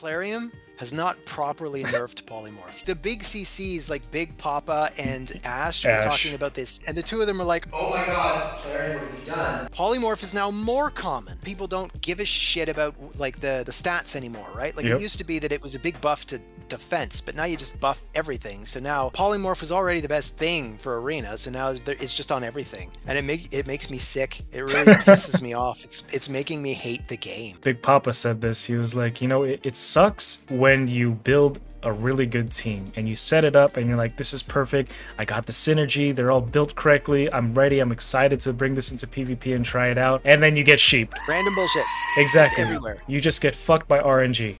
Plarium has not properly nerfed polymorph. The big CCs like Big Poppa and Ash, were talking about this, and the two of them were like, "Oh my god, what have you done?" Polymorph is now more common. People don't give a shit about like the the stats anymore, right? Like Yep. it used to be that it was a big buff to defense, but now you just buff everything. So now polymorph was already the best thing for arena, so now it's just on everything, and it make it makes me sick. It really pisses me off. It's it's making me hate the game. Big Poppa said this. He was like, you know, it, it sucks when you build a really good team and you set it up and you're like, this is perfect. I got the synergy. They're all built correctly. I'm ready. I'm excited to bring this into PvP and try it out. And then you get sheep. Random bullshit. Exactly. everywhere. You just get fucked by RNG.